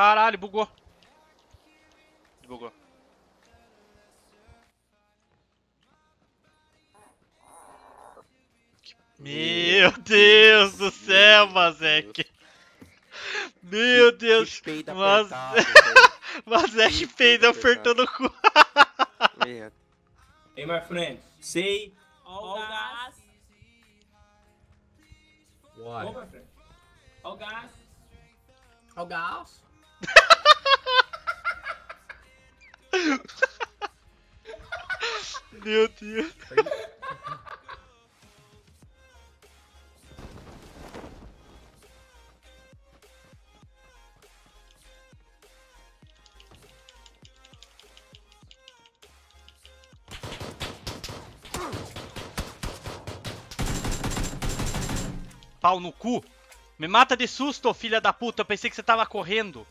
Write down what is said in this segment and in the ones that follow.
Caralho, bugou. Bugou. Meu Deus do céu, Mazek. Meu Deus. Mas-. Mazek peida apertando o cu. Hey, my friend, say All gas. Friend. All gas. All gas. Meu Deus. Pau no cu. Me mata de susto, filha da puta. Eu pensei que você tava correndo.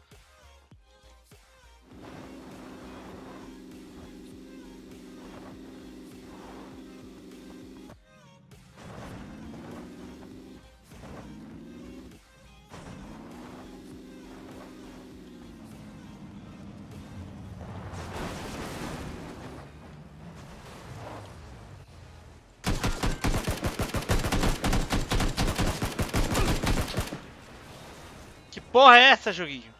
Porra é essa, joguinho?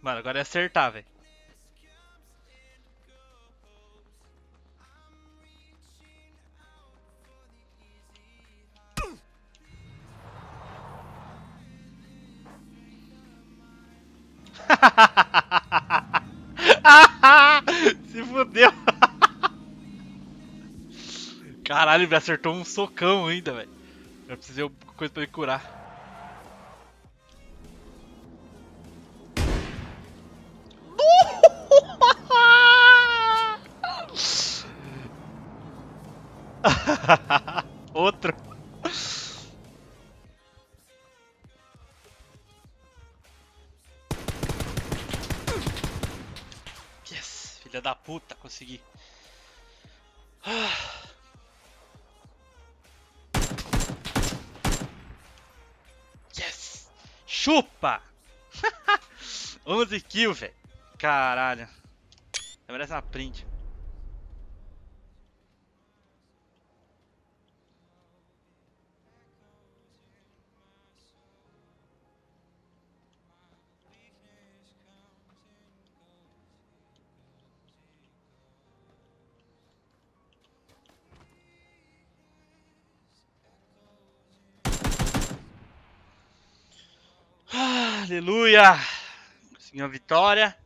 Mano, agora é acertar, velho. Se fudeu. Caralho, me acertou um socão ainda, velho. Eu precisei de alguma coisa pra me curar. Outro. Yes, filha da puta, consegui. Yes! Chupa! 11 kills, velho. Caralho. Merece uma print. Aleluia! A vitória.